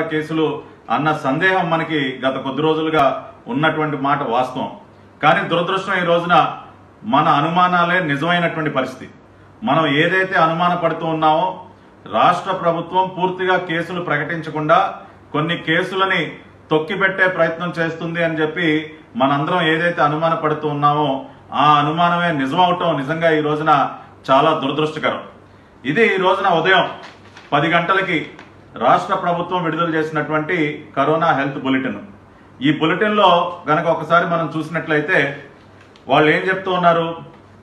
కేసులు అన్న సందేహం మనకి గత కొద్ది రోజులుగా ఉన్నటువంటి మాట వాస్తవం. కానీ దురదృష్టం ఈ రోజున మన అనుమానాలే నిజమైనటువంటి పరిస్థితి. మనం ఏదైతే అనుమాన పడుతూ ఉన్నామో రాష్ట్ర ప్రభుత్వం పూర్తిగా కేసులు ప్రకటించకుండా కొన్ని కేసులని తొక్కిపెట్టే ప్రయత్నం చేస్తుంది అని చెప్పి మనందరం ఏదైతే అనుమాన పడుతూ ఉన్నామో ఆ అనుమానమే నిజమవటం నిజంగా ఈ రోజున చాలా దురదృష్టకరం. ఇది ఈ రోజున ఉదయం పది గంటలకి రాష్ట్ర ప్రభుత్వం విడుదల చేసినటువంటి కరోనా హెల్త్ బులెటిన్. ఈ బులెటిన్లో గనక ఒకసారి మనం చూసినట్లయితే వాళ్ళు ఏం చెప్తూ ఉన్నారు?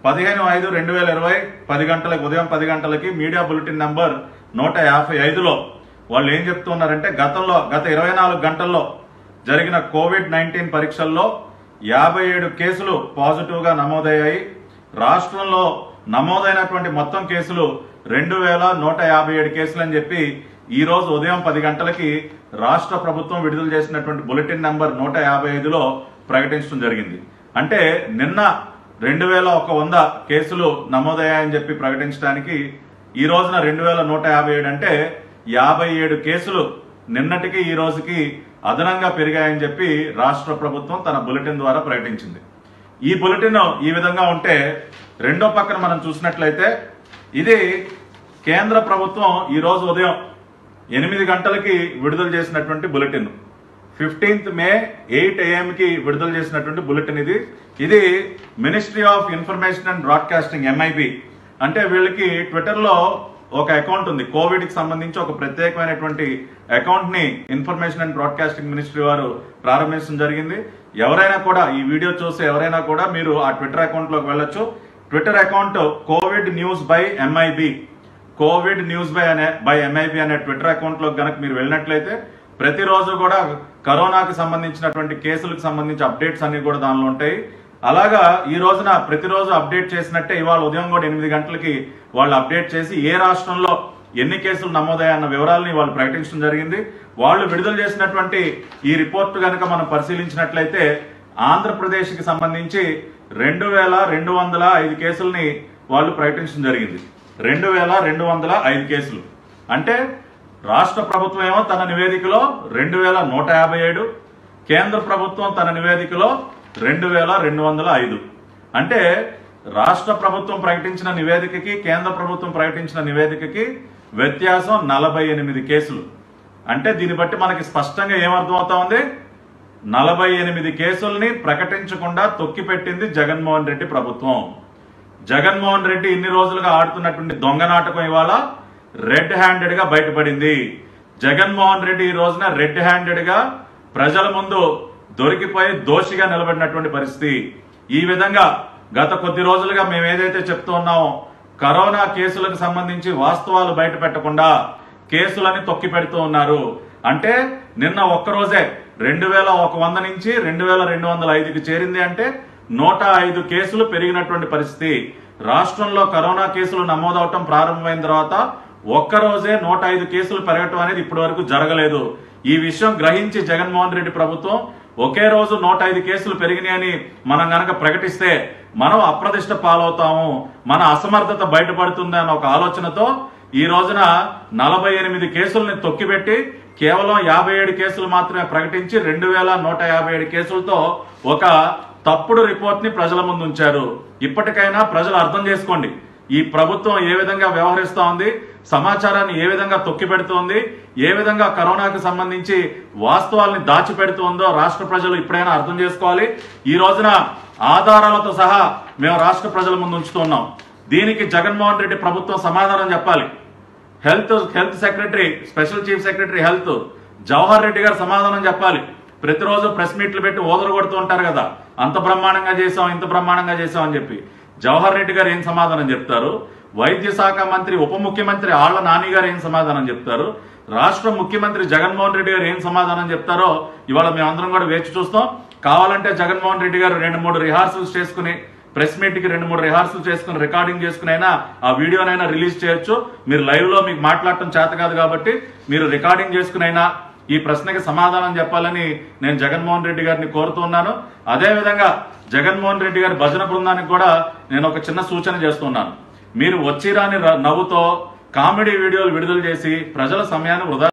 పదిహేను ఐదు రెండు వేల ఇరవై పది గంటలకు ఉదయం పది గంటలకి మీడియా బులెటిన్ నంబర్ నూట యాభై ఐదులో వాళ్ళు ఏం చెప్తున్నారంటే గతంలో గత ఇరవై నాలుగు గంటల్లో జరిగిన కోవిడ్ నైన్టీన్ పరీక్షల్లో యాభై ఏడు కేసులు పాజిటివ్గా నమోదయ్యాయి. రాష్ట్రంలో నమోదైనటువంటి మొత్తం కేసులు రెండు వేల నూట యాభై ఏడు కేసులు అని చెప్పి ఈ రోజు ఉదయం పది గంటలకి రాష్ట్ర ప్రభుత్వం విడుదల చేసినటువంటి బులెటిన్ నెంబర్ నూట యాభై ఐదులో ప్రకటించడం జరిగింది. అంటే నిన్న రెండు వేల ఒక వంద కేసులు నమోదయ్యాయని చెప్పి ప్రకటించడానికి ఈ రోజున రెండు వేల నూట యాభై ఏడు అంటే యాభై ఏడు కేసులు నిన్నటికి ఈ రోజుకి అదనంగా పెరిగాయని చెప్పి రాష్ట్ర ప్రభుత్వం తన బులెటిన్ ద్వారా ప్రకటించింది. ఈ బులెటిన్ ఈ విధంగా ఉంటే రెండో పక్కన మనం చూసినట్లయితే ఇది కేంద్ర ప్రభుత్వం ఈరోజు ఉదయం ఎనిమిది గంటలకి విడుదల చేసినటువంటి బులెటిన్. ఫిఫ్టీన్త్ మే ఎయిట్ ఏఎంకి విడుదల చేసినటువంటి బులెటిన్ ఇది. ఇది ministry of information and broadcasting MIB అంటే వీళ్ళకి ట్విట్టర్లో ఒక అకౌంట్ ఉంది. కోవిడ్కి సంబంధించి ఒక ప్రత్యేకమైనటువంటి అకౌంట్ని ఇన్ఫర్మేషన్ అండ్ బ్రాడ్కాస్టింగ్ మినిస్ట్రీ వారు ప్రారంభించడం జరిగింది. ఎవరైనా కూడా ఈ వీడియో చూసి ఎవరైనా కూడా మీరు ఆ ట్విట్టర్ అకౌంట్లోకి వెళ్ళొచ్చు. Twitter account Covid news by MIB Covid news by అనే బై ఎంఐబి అనే ట్విట్టర్ అకౌంట్లో గనక మీరు వెళ్ళినట్లయితే ప్రతిరోజు కూడా కరోనాకి సంబంధించినటువంటి కేసులకు సంబంధించి అప్డేట్స్ అన్ని కూడా దానిలో ఉంటాయి. అలాగా ఈ రోజున ప్రతిరోజు అప్డేట్ చేసినట్టే ఇవాళ ఉదయం కూడా ఎనిమిది గంటలకి వాళ్ళు అప్డేట్ చేసి ఏ రాష్ట్రంలో ఎన్ని కేసులు నమోదయ్యాయన్న వివరాలని వాళ్ళు ప్రకటించడం జరిగింది. వాళ్ళు విడుదల చేసినటువంటి ఈ రిపోర్ట్ కనుక మనం పరిశీలించినట్లయితే ఆంధ్రప్రదేశ్కి సంబంధించి రెండు వేల రెండు వందల ఐదు కేసులని వాళ్ళు ప్రకటించడం జరిగింది. రెండు వేల రెండు వందల ఐదు కేసులు. అంటే రాష్ట్ర ప్రభుత్వం ఏమో తన నివేదికలో రెండు వేల నూట యాభై ఏడు కేంద్ర ప్రభుత్వం తన నివేదికలో రెండు వేల రెండు వందల ఐదు. అంటే రాష్ట్ర ప్రభుత్వం ప్రకటించిన నివేదికకి కేంద్ర ప్రభుత్వం ప్రకటించిన నివేదికకి వ్యత్యాసం నలభై ఎనిమిది కేసులు. అంటే దీన్ని బట్టి మనకి స్పష్టంగా ఏమర్థమవుతా ఉంది? నలభై ఎనిమిది కేసుల్ని ప్రకటించకుండా తొక్కిపెట్టింది జగన్మోహన్ రెడ్డి ప్రభుత్వం. జగన్మోహన్ రెడ్డి ఇన్ని రోజులుగా ఆడుతున్నటువంటి దొంగ నాటకం ఇవాళ రెడ్ హ్యాండెడ్గా బయటపడింది. జగన్మోహన్ రెడ్డి ఈ రోజున రెడ్ హ్యాండెడ్గా ప్రజల ముందు దొరికిపోయి దోషిగా నిలబడినటువంటి పరిస్థితి. ఈ విధంగా గత కొద్ది రోజులుగా మేము ఏదైతే చెప్తున్నామో కరోనా కేసులకు సంబంధించి వాస్తవాలు బయట పెట్టకుండా కేసులని తొక్కి పెడుతూ ఉన్నారు. అంటే నిన్న ఒక్కరోజే రెండు వేల ఒక వంద నుంచి రెండు వేల రెండు వందల ఐదుకి చేరింది అంటే నూట ఐదు కేసులు పెరిగినటువంటి పరిస్థితి. రాష్ట్రంలో కరోనా కేసులు నమోదవటం ప్రారంభమైన తర్వాత ఒక్కరోజే నూట ఐదు కేసులు పెరగటం అనేది ఇప్పటి వరకు జరగలేదు. ఈ విషయం గ్రహించి జగన్మోహన్ రెడ్డి ప్రభుత్వం ఒకే రోజు నూట ఐదు కేసులు పెరిగినాయని మనం గనక ప్రకటిస్తే మనం అప్రదిష్ట పాలవుతాము మన అసమర్థత బయటపడుతుంది అన్న ఒక ఆలోచనతో ఈ రోజున నలభై ఎనిమిది కేసుల్ని తొక్కిపెట్టి కేవలం యాభై ఏడు కేసులు మాత్రమే ప్రకటించి రెండు వేల నూట యాభై ఏడు కేసులతో ఒక తప్పుడు రిపోర్ట్ని ప్రజల ముందు ఉంచారు ఇప్పటికైనా ప్రజలు అర్థం చేసుకోండి. ఈ ప్రభుత్వం ఏ విధంగా వ్యవహరిస్తూ ఉంది సమాచారాన్ని ఏ విధంగా తొక్కి పెడుతోంది ఏ విధంగా కరోనాకు సంబంధించి వాస్తవాల్ని దాచిపెడుతోందో రాష్ట్ర ప్రజలు ఇప్పుడైనా అర్థం చేసుకోవాలి. ఈ రోజున ఆధారాలతో సహా మేము రాష్ట్ర ప్రజల ముందు ఉంచుతున్నాం. దీనికి జగన్మోహన్ రెడ్డి ప్రభుత్వం సమాధానం చెప్పాలి. Health health secretary special chief secretary health. Jawahar Reddy garu సమాధానం చెప్పాలి. ప్రతిరోజు ప్రెస్ మీట్లు పెట్టి ఓదలు కొడుతూ ఉంటారు కదా. అంత బ్రహ్మాండంగా చేసాం ఇంత బ్రహ్మాండంగా చేసాం అని చెప్పి. జవహర్ రెడ్డి గారు ఏం సమాధానం చెప్తారు? వైద్య శాఖ మంత్రి ఉప ముఖ్యమంత్రి ఆళ్ళ నాని గారు ఏం సమాధానం చెప్తారు? రాష్ట్ర ముఖ్యమంత్రి జగన్మోహన్ రెడ్డి గారు ఏం సమాధానం చెప్తారో ఇవాళ మేమందరం కూడా వేచి చూస్తాం. కావాలంటే జగన్మోహన్ రెడ్డి గారు రెండు మూడు రిహార్సల్స్ చేసుకుని ప్రెస్ మీట్కి రెండు మూడు రిహార్సల్ చేసుకుని రికార్డింగ్ చేసుకుని అయినా ఆ వీడియోనైనా రిలీజ్ చేయొచ్చు. మీరు లైవ్లో మీకు మాట్లాడటం చేత కాదు కాబట్టి మీరు రికార్డింగ్ చేసుకునైనా ఈ ప్రశ్నకి సమాధానం చెప్పాలని నేను జగన్మోహన్ రెడ్డి గారిని కోరుతున్నాను అదేవిధంగా జగన్మోహన్ రెడ్డి గారి భజన బృందానికి కూడా నేను ఒక చిన్న సూచన చేస్తున్నాను మీరు వచ్చిరాని నవ్వుతో కామెడీ వీడియోలు విడుదల చేసి ప్రజల సమయాన్ని వృధా